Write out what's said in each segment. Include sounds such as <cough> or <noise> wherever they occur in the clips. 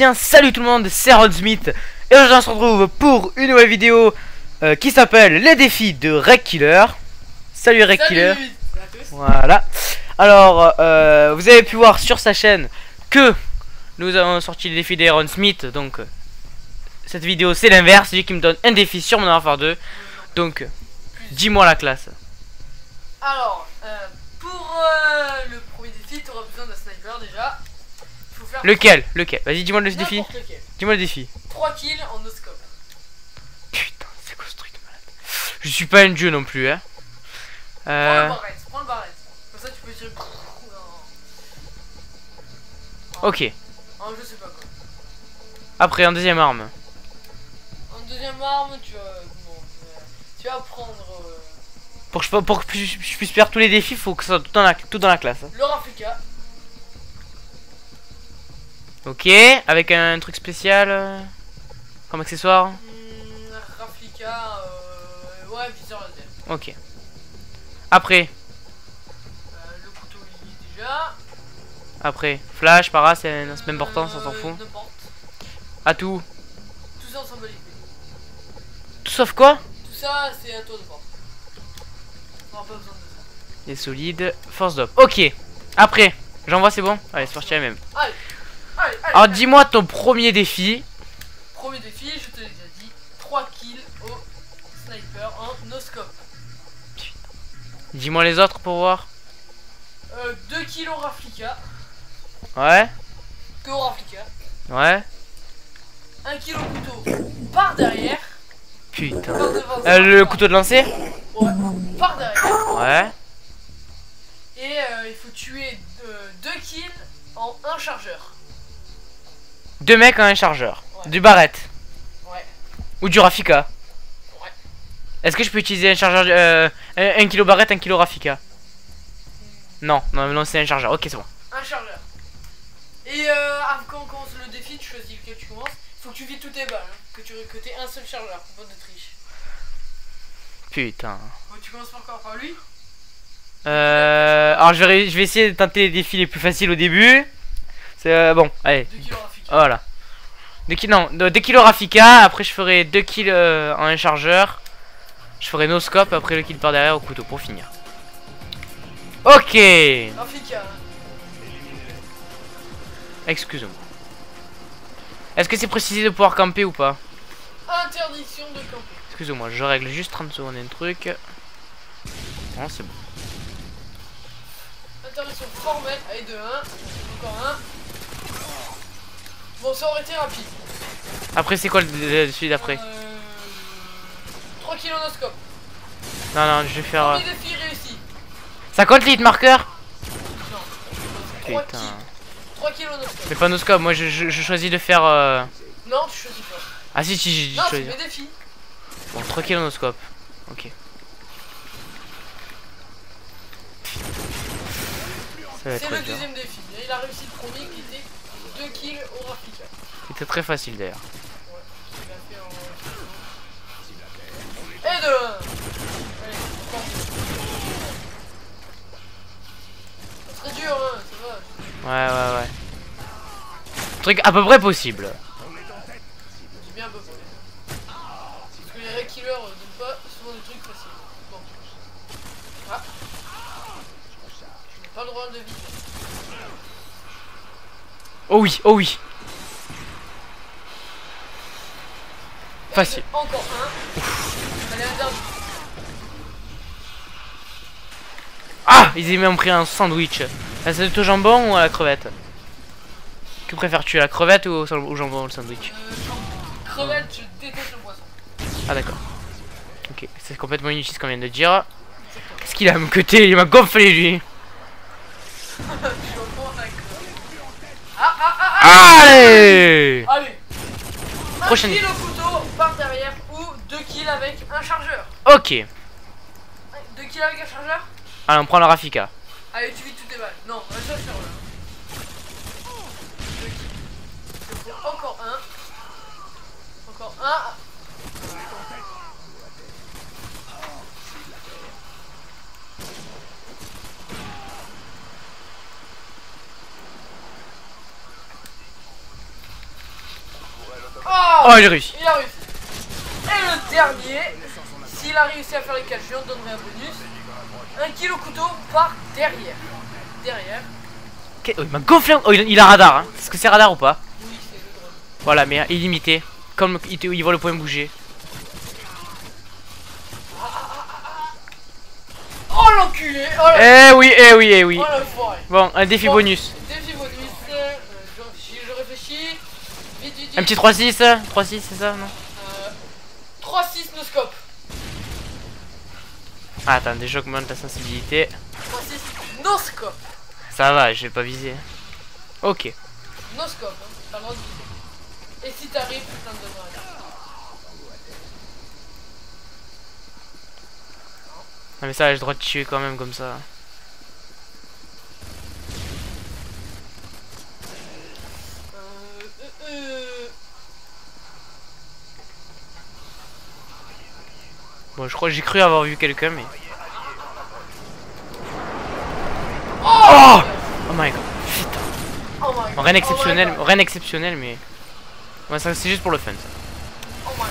bien salut tout le monde, c'est Rod Smith et aujourd'hui on se retrouve pour une nouvelle vidéo euh, qui s'appelle les défis de Rec Killer. Salut Rec Killer. Voilà. Alors euh, vous avez pu voir sur sa chaîne que nous avons sorti les défis d'Aaron Smith donc euh, cette vidéo c'est l'inverse, lui qui me donne un défi sur mon Warfare 2. Donc dis-moi la classe. Alors, pour le premier défi, tu auras besoin d'un sniper déjà. Faire Lequel Lequel Vas-y dis-moi le défi. Dis-moi le défi. 3 kills en no scope. Putain, c'est quoi ce truc de malade Je suis pas un dieu non plus hein. Prends Euh, le barrette, prends le barrette. Comme ça, tu peux tirer. Non. ok. Ah, je sais pas quoi. Après en deuxième arme. En deuxième arme, tu vas. Bon, euh, tu vas prendre euh, Pour que, je, pour que je, je puisse faire tous les défis, faut que ça soit tout dans la, tout dans la classe. le Rafika. Ok, avec un truc spécial euh, comme accessoire. Euh, ouais, viseur laser. Ok. Après, Euh, le couteau, il est déjà. après, flash, para, c'est même important, ça s'en fout. À tout. Tout ça. Tout sauf quoi? Tout ça, c'est à toi de voir. On aura pas besoin de ça. Les solides, force d'op. Ok. Après, j'envoie, c'est bon? Allez, c'est parti la même. Allez. Alors dis-moi ton premier défi. Premier défi, je te l'ai déjà dit. 3 kills au sniper en no scope. Dis-moi les autres pour voir. Euh, 2 kills au Raflika. Ouais, Que au Raflika. ouais. 1 kill au couteau par derrière. Putain. Par devant. Euh, le couteau de lancer? Ouais, par derrière. Ouais. Et euh, il faut tuer 2 kills en un chargeur. Deux mecs en un chargeur. Ouais. Du barrette. Ouais. Ou du Rafika. Ouais. Est-ce que je peux utiliser un chargeur euh, un, un kilo barrette, un kilo Rafika? Non, non, non, c'est un chargeur. Ok, c'est bon. Un chargeur. Et euh, ah, quand on commence le défi, tu choisis lequel tu commences. Faut que tu vides toutes tes balles. hein. Que tu que aies un seul chargeur. Pas de triche. Putain. Bon, tu commences par quoi? Par lui? Euh, alors je vais, je vais essayer de tenter les défis les plus faciles au début. C'est euh, bon, allez, 2 kills au Raflika. Voilà. 2 kilos, non, 2 kilos Rafika, après je ferai 2 kills euh, en un chargeur. Je ferai no scope, après le kill par derrière au couteau pour finir. Ok, excuse-moi. Est-ce que c'est précisé de pouvoir camper ou pas? Interdiction de camper. Excusez-moi, je règle juste 30 secondes un truc. Non, c'est bon. Interdiction formelle. Allez, 2, 1. Encore un. Bon, ça aurait été rapide. Après, c'est quoi le, le- celui d'après Euh, 3 kilos no scope. Non, non, je vais faire. euh, défi réussi. Ça compte le hit marker Non. 3 Putain. kilos. 3 kilos no scope. Mais pas no scope, moi je, je- je choisis de faire. euh, Non, tu choisis pas. Ah si, si, j'ai dit Non, mes défis. Bon, 3 kilos no scope. Ok. C'est le dur. deuxième défi. Et il a réussi le premier qui était 2 kills au Raflika. C'était très facile d'ailleurs. Ouais, en. Et 2 1 Allez, serait dur, hein, ça va. Ouais, ouais, ouais. Truc à peu près possible. J'ai bien un peu parlé. Parce que les Red Killers euh, donnent pas souvent des trucs faciles. Bon. Ah. Je n'ai pas le droit de viser. Oh oui, oh oui. Facile. Encore un. Ah Ils m'ont pris un sandwich. La salade au jambon ou à la crevette? Que préfères-tu, la crevette ou au, jambon ou le sandwich? Euh. Crevette, je déteste le poisson. Ah d'accord. Ok, c'est complètement inutile ce qu'on vient de dire. Qu'est-ce qu'il a à me cuter Il m'a gonflé lui <laughs> Allez Allez Un Prochaine. kill au couteau par derrière ou 2 kills avec un chargeur. Ok. 2 kills avec un chargeur Allez, on prend la Rafika. Allez, tu vis toutes tes balles. Non, reste sur là. Deux kills. Encore un. Encore un. Oh, j'ai réussi. Il a réussi. Et le dernier, s'il a réussi à faire les 4 jeux, on donnerait un bonus. Un kill au couteau par derrière. Derrière. Oh, il m'a gonflé. Oh, il, a radar. Hein. Est-ce que c'est radar ou pas Oui, c'est le drone. Voilà, mais illimité. Comme il, te- il voit le point bouger. Oh l'enculé Oh Eh oui, eh oui, eh oui. oh Bon, un défi Bon. bonus. Défi bonus. Un petit 3-6. 3-6, c'est ça, non Euh, 3-6 no scope. ah, Attends, déjà augmente ta sensibilité. 3-6 no scope. Ça va, je vais pas viser. Ok. No scope, hein. Le droit de viser. Et si t'arrives, putain de un. Ah, mais ça, j'ai le droit de tuer quand même comme ça. Euh, euh, euh. Je crois j'ai cru avoir vu quelqu'un, mais. Oh, Oh my god. Oh my god. Rien exceptionnel, Oh rien exceptionnel, mais. Ouais, ça c'est juste pour le fun. Oh. Oh my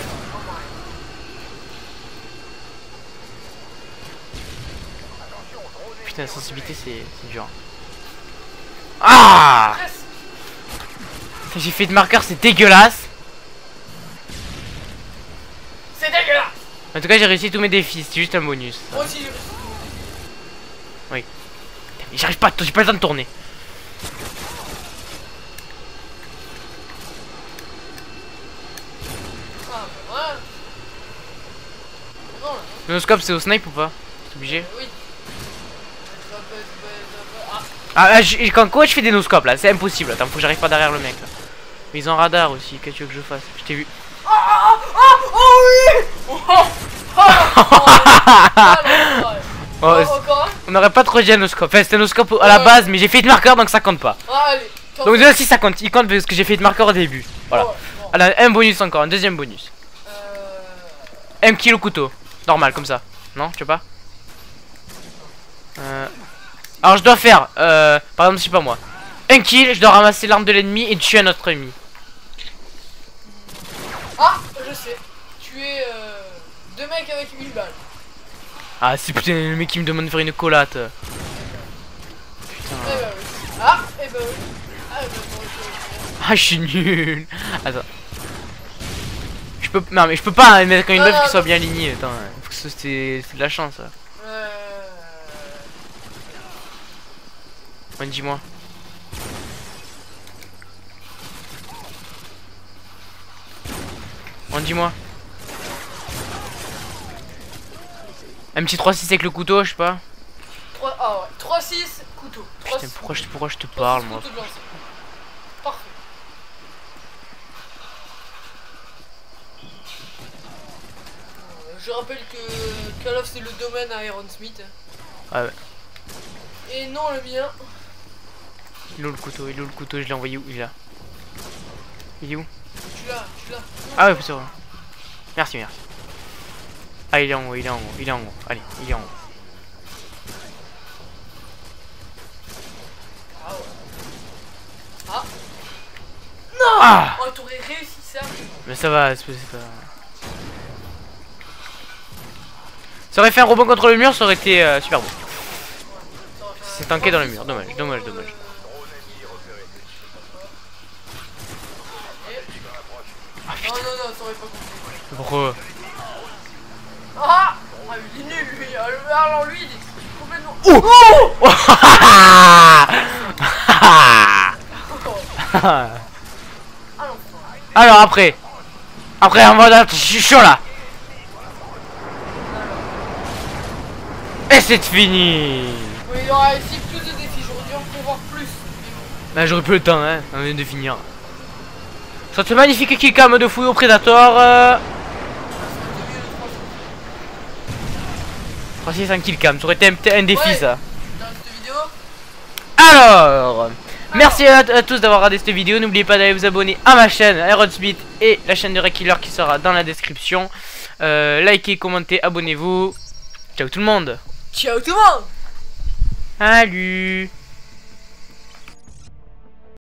Putain, la sensibilité c'est dur. Ah. J'ai fait de marqueur, c'est dégueulasse. C'est dégueulasse. En tout cas, j'ai réussi tous mes défis, c'est juste un bonus. Moi aussi, j'ai réussi. Mais J'arrive pas, j'ai pas le temps de tourner. Ah. Le noscope c'est au snipe ou pas? C'est obligé Euh, oui. Je je je. Ah, ah, j- quand quoi je fais des noscopes là, c'est impossible. Attends, faut que j'arrive pas derrière le mec là. Mais ils ont radar aussi, qu'est-ce que tu veux que je fasse? Je t'ai vu. Ah, ah, ah, oh Oh, oh, oh, ah. Oh, Oh, on aurait pas trop un noscope. Enfin, c'était à la base, mais j'ai fait de marqueur donc ça compte pas. Ah. Donc si ça compte, il compte parce que j'ai fait de marqueur au début. Voilà. Oh. Alors, un bonus encore, un deuxième bonus. Euh, Un kill au couteau. Normal, comme ça. Non, tu veux pas Euh, Alors je dois faire, euh, par exemple, je sais pas moi. Un kill, je dois ramasser l'arme de l'ennemi et tuer un autre ennemi. Ah, je sais. Tuer euh, deux mecs avec une balle. Ah, c'est putain le mec qui me demande de faire une collate. Eh Putain. bah oui. Ah, eh bah oui. Ah, bon, je- Ah, je suis nul. Attends. Je peux, non mais je peux pas hein, mettre une Non, meuf qui soit bien alignée. Attends, faut que ce- c'est de la chance. Euh... Ouais, dis-moi. On dis-moi. Un petit 3-6 avec le couteau, je sais pas. 3, ah ouais. 3, 6, couteau. 3, Putain, pourquoi je, pourquoi je te 3, parle, 6, moi. Parfait. Euh, Je rappelle que Call of c'est le domaine à Iron Smith. Ah ouais. Et non le mien. Il est où le couteau? Il est où le couteau? Je l'ai envoyé où? Il est là. Il est où? Ah ouais, c'est vrai. Merci, merci. Ah, il est en haut, il est en haut, il est en haut. Allez, il est en haut. Ah. Non Ah Oh t'aurais réussi ça. Mais ça va, c'est pas... Ça aurait fait un robot contre le mur, ça aurait été euh, super beau. C'est tanké dans le mur, dommage, dommage, dommage. Ah non non non, ça aurait pas compté. Pourquoi Ah Ah il est nul lui. Alors lui il est complètement... Oh Ah <laughs> l'enfoiré Alors après. Après en mode je suis chaud là. Et c'est fini. Oui y aura ici plus de défis, j'aurais dû en prévoir plus. Bah j'aurais plus le temps hein, on vient de finir. Sur ce magnifique killcam de fouille au Predator euh... Ça aurait été mieux de trois jours. 3 6 un killcam, ça aurait été un, défi Ouais. ça. Dans cette vidéo, Alors, merci à, à tous d'avoir regardé cette vidéo. N'oubliez pas d'aller vous abonner à ma chaîne Aerosmith et la chaîne de Red Killer qui sera dans la description. Euh, likez, commentez, abonnez-vous. Ciao tout le monde. Ciao tout le monde Salut